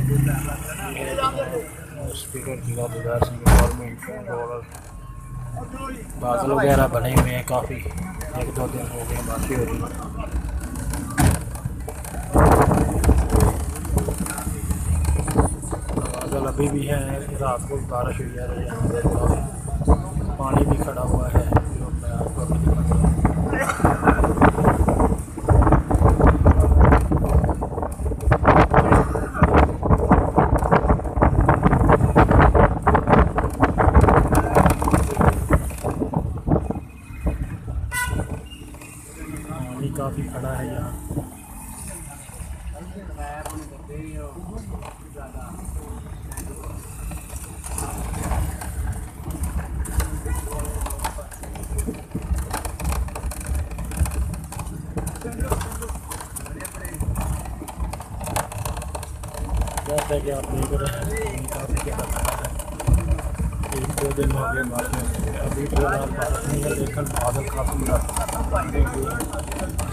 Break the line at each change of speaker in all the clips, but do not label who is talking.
Singh government बादल वगैरह बने हुए हैं काफ़ी। एक दो दिन हो गए बाकी हो रही बादल अभी भी हैं, रात को बारिश हुई है यहाँ पे पानी भी खड़ा हुआ है जो मैं आपको अभी दिखाता पानी काफ़ी खड़ा है यहाँ। जैसे कि आप देख रहे हैं। काफ़ी बारिश लेकिन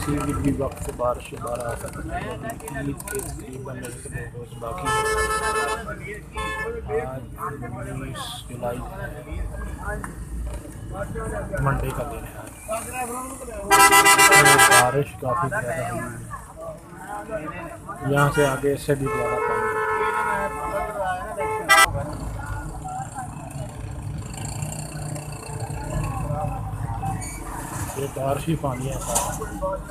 काफ़ी वक्त बारिश दोबारा जुलाई मंडे का दिन है बारिश काफ़ी ज़्यादा हुई है। यहाँ से आगे इससे भी ज़्यादा पानी ये बारिश ही पानी है सारा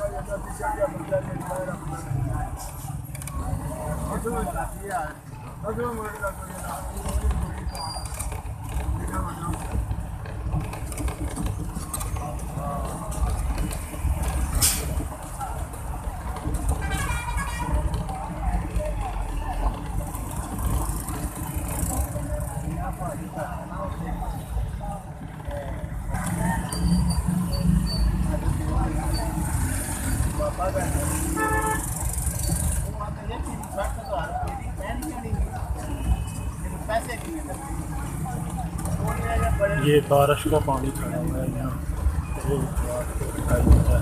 ये बारिश का पानी खड़ा हुआ है यहाँ। है।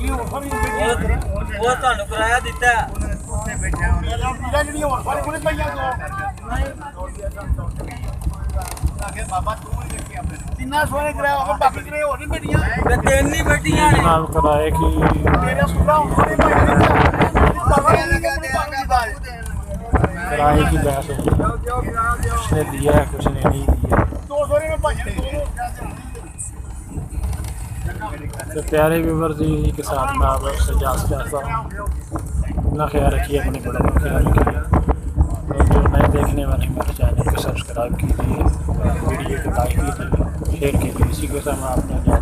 ਉਹ ਤੁਹਾਨੂੰ ਕਿਰਾਇਆ ਦਿੱਤਾ
ਉੱਥੇ ਬੈਠਾ ਹੁਣ ਜਿਹੜੀਆਂ ਹੋਰ ਸਾਰੇ ਕੋਲੇ ਪਈਆਂ ਦੋ ਆਖੇ ਬਾਬਾ ਤੂੰ ਹੀ ਦੇਖੀ ਆਪਣੇ ਜਿੰਨਾ ਸੋਹਣੇ ਕਰਾਇਆ ਉਹ ਬਾਕੀ ਕਰੇ ਹੋਰ ਨਹੀਂ ਬੈਠੀਆਂ
ਤੇ ਤਿੰਨ ਹੀ ਬੈਠੀਆਂ ਨੇ
जनाब कराए कि
ਤੇਰੇ ਸੁਣਾ ਉਹਨੇ ਭਾਈ ਬਾਬਾ ਨੇ ਕਹਿੰਦੇ ਆ
किराए की बहस हो गई कुछ ने दिया है कुछ ने नहीं दिया
ਦੋ ਸੋਹਣੇ ਨੇ ਭਾਈ ਦੋ
तो प्यारे व्यूवर जी के साथ मैं आप से इजाज़त चाहता हूँ अपना ख्याल रखिए अपने बड़ों का ख्याल रखिए और जो नए देखने वाले मेरे चैनल को सब्सक्राइब कीजिए, वीडियो को लाइक कीजिए, शेयर कीजिए। इसी के साथ मैं अपना